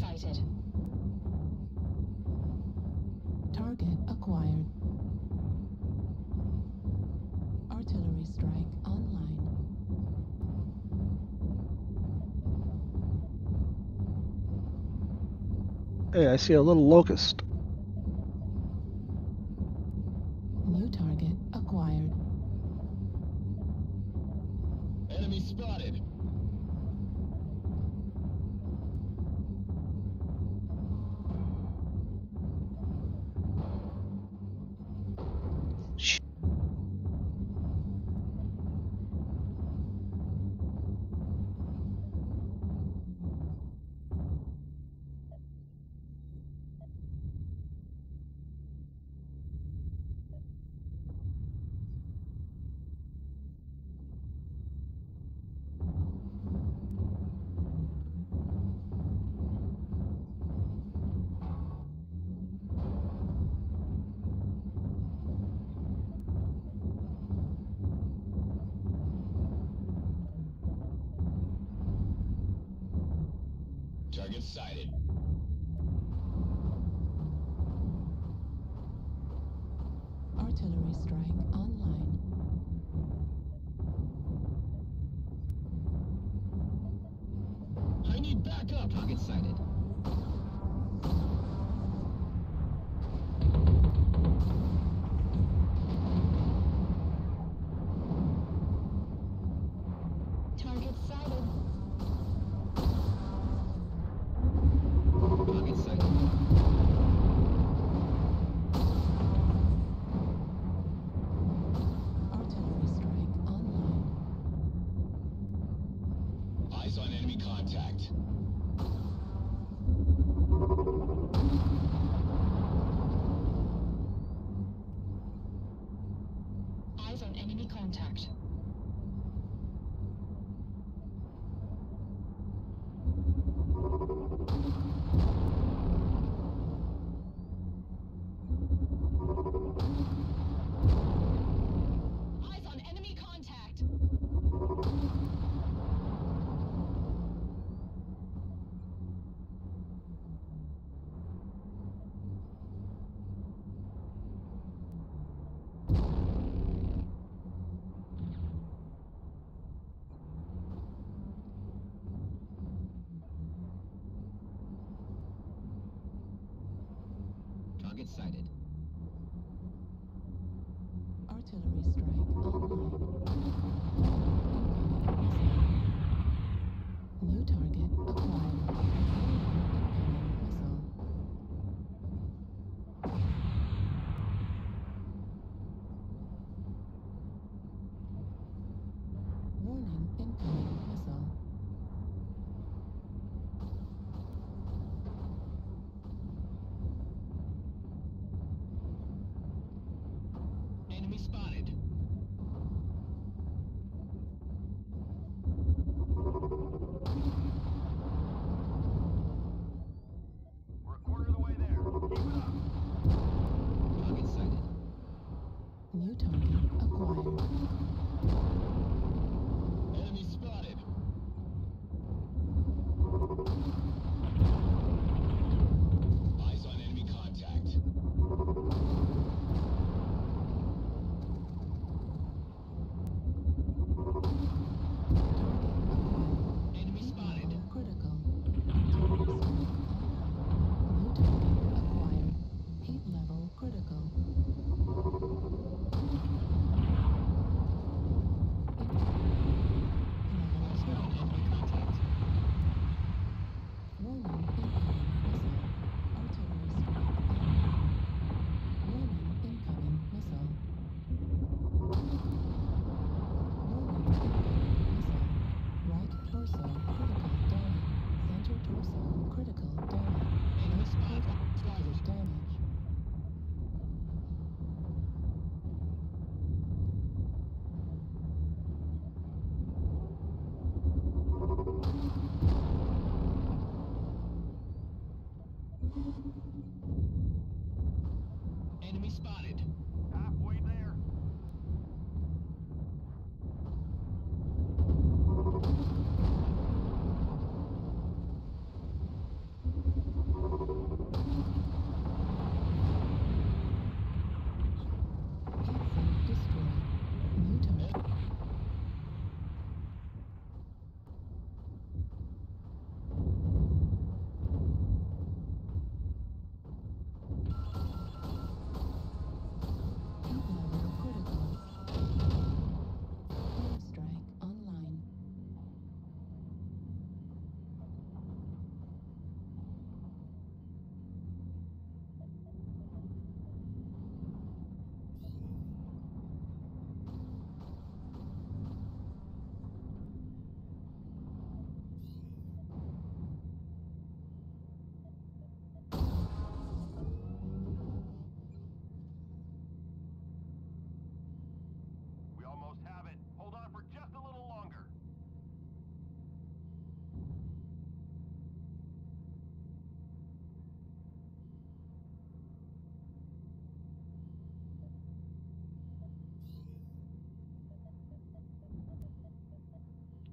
Target sighted. Target acquired. Artillery strike online. Hey, I see a little locust. New target acquired. Enemy spotted. Target sighted. Artillery strike online. I need backup. Target sighted. Target sighted. Contact. Eyes on enemy contact. Eyes on enemy contact. Target sighted.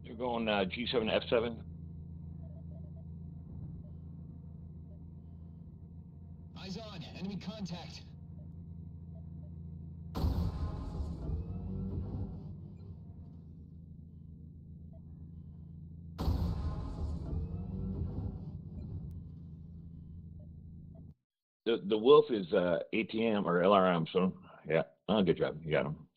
They're going uh, G7 F7. Eyes on. Enemy contact. The the Wolf is uh, ATM or LRM. So yeah, oh, good job. You got him.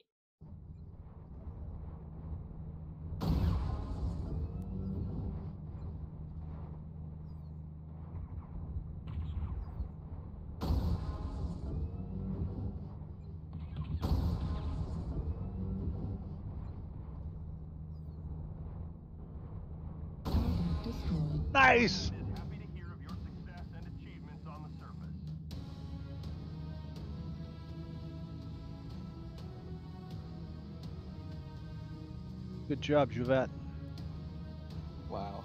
Surface. Good job, Juvat. Wow.